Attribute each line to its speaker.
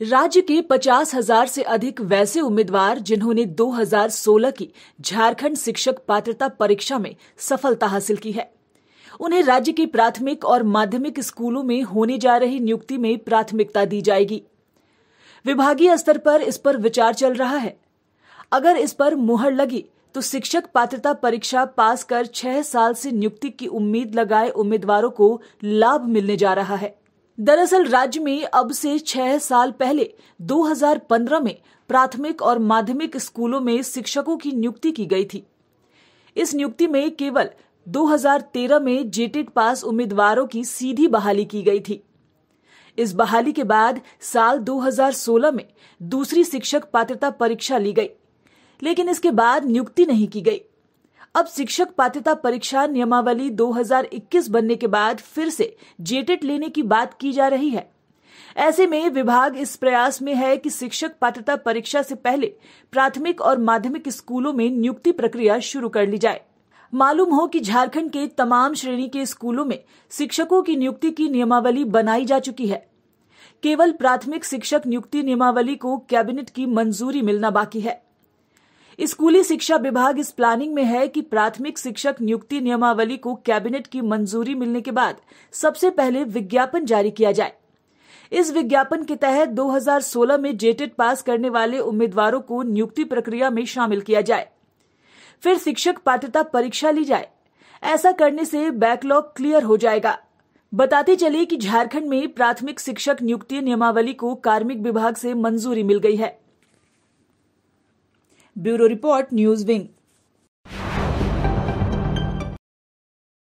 Speaker 1: राज्य के पचास हज़ार से अधिक वैसे उम्मीदवार, जिन्होंने 2016 की झारखंड शिक्षक पात्रता परीक्षा में सफलता हासिल की है। उन्हें राज्य के प्राथमिक और माध्यमिक स्कूलों में होने जा रही नियुक्ति में प्राथमिकता दी जाएगी। विभागीय स्तर पर इस पर विचार चल रहा है। अगर इस पर मुहर लगी तो शिक्षक पात्रता परीक्षा पास कर छह साल से नियुक्ति की उम्मीद लगाए उम्मीदवारों को लाभ मिलने जा रहा है। दरअसल राज्य में अब से छह साल पहले 2015 में, प्राथमिक और माध्यमिक स्कूलों में शिक्षकों की नियुक्ति की गई थी। इस नियुक्ति में केवल 2013 में जेटेट पास उम्मीदवारों की सीधी बहाली की गई थी। इस बहाली के बाद साल 2016 में दूसरी शिक्षक पात्रता परीक्षा ली गई, लेकिन इसके बाद नियुक्ति नहीं की गई। अब शिक्षक पात्रता परीक्षा नियमावली 2021 बनने के बाद फिर से जेटेट लेने की बात की जा रही है। ऐसे में विभाग इस प्रयास में है कि शिक्षक पात्रता परीक्षा से पहले प्राथमिक और माध्यमिक स्कूलों में नियुक्ति प्रक्रिया शुरू कर ली जाए। मालूम हो कि झारखंड के तमाम श्रेणी के स्कूलों में शिक्षकों की नियुक्ति की नियमावली बनाई जा चुकी है। केवल प्राथमिक शिक्षक नियुक्ति नियमावली को कैबिनेट की मंजूरी मिलना बाकी है। स्कूली शिक्षा विभाग इस प्लानिंग में है कि प्राथमिक शिक्षक नियुक्ति नियमावली को कैबिनेट की मंजूरी मिलने के बाद सबसे पहले विज्ञापन जारी किया जाए। इस विज्ञापन के तहत 2016 में जेटेड पास करने वाले उम्मीदवारों को नियुक्ति प्रक्रिया में शामिल किया जाए। फिर शिक्षक पात्रता परीक्षा ली जाए। ऐसा करने से बैकलॉग क्लियर हो जाएगा। बताते चले कि झारखंड में प्राथमिक शिक्षक नियुक्ति नियमावली को कार्मिक विभाग से मंजूरी मिल गई है। Bureau report news wing.